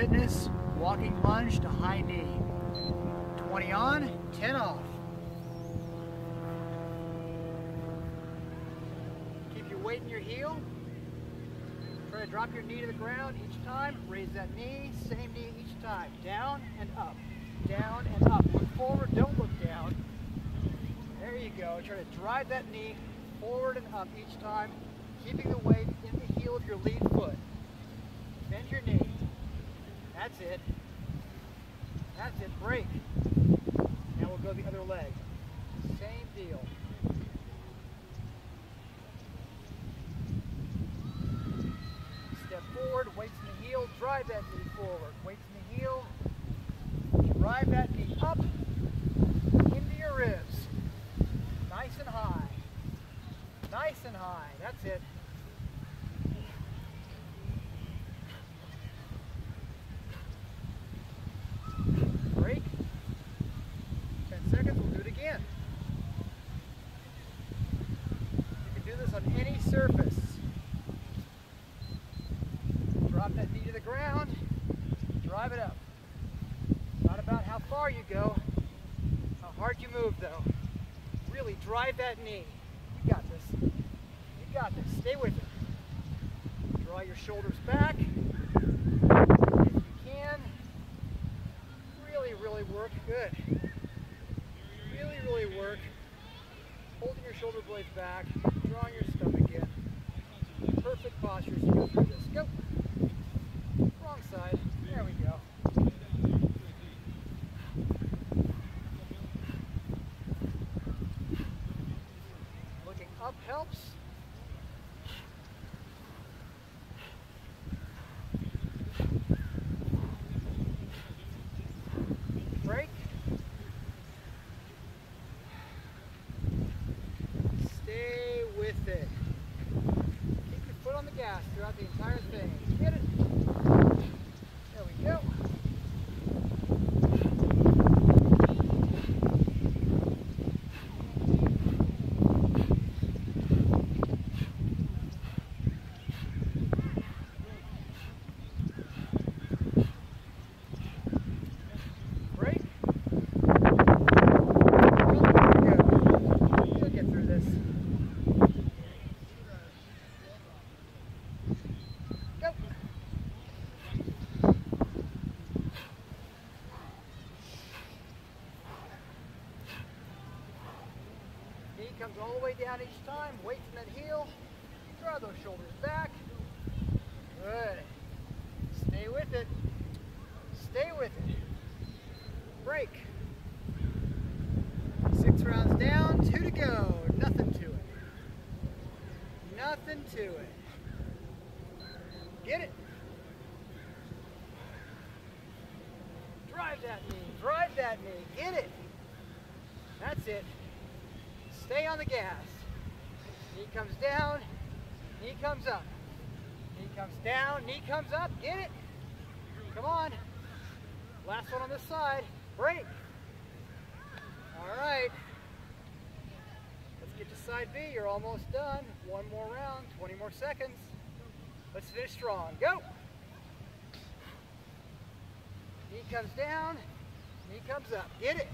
Fitness, walking lunge to high knee. 20 on, 10 off. Keep your weight in your heel. Try to drop your knee to the ground each time. Raise that knee, same knee each time. Down and up, down and up. Look forward, don't look down. There you go. Try to drive that knee forward and up each time, keeping the weight in the heel of your lead foot. Bend your knee. That's it. That's it. Break. Now we'll go the other leg. Same deal. Step forward, weights in the heel, drive that knee forward. Weights in the heel, drive that knee up into your ribs. Nice and high. Nice and high. That's it. Break. 10 seconds, we'll do it again. You can do this on any surface. Drop that knee to the ground, drive it up. It's not about how far you go, how hard you move though. Really drive that knee. You got this. You got this. Stay with it. Draw your shoulders back. If you can, really, really work. Good. Work. Holding your shoulder blades back, drawing your stomach in. Perfect posture as go through this. Go. Wrong side. There we go. Looking up helps. Break. Stay with it. Keep your foot on the gas throughout the entire thing. Get it. There we go. Break. There we go. You'll get through this. Go. Knee comes all the way down each time. Weight in that heel. Draw those shoulders back. Good. Stay with it. Stay with it. Break. Six rounds down, two to go. Nothing to it. Nothing to it. Get it. Drive that knee. Drive that knee. Get it. That's it. Stay on the gas. Knee comes down. Knee comes up. Knee comes down. Knee comes up. Get it. Come on. Last one on this side. Break. All right. Let's get to side B. You're almost done. One more round, 20 more seconds. Let's finish strong. Go. Knee comes down. Knee comes up. Get it.